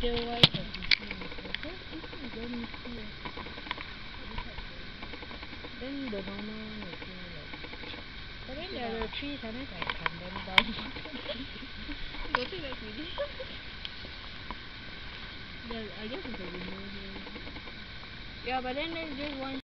then the normal one like but then there are the trees sometimes I 砍 them down ya I guess it's a window here ya but then that's just one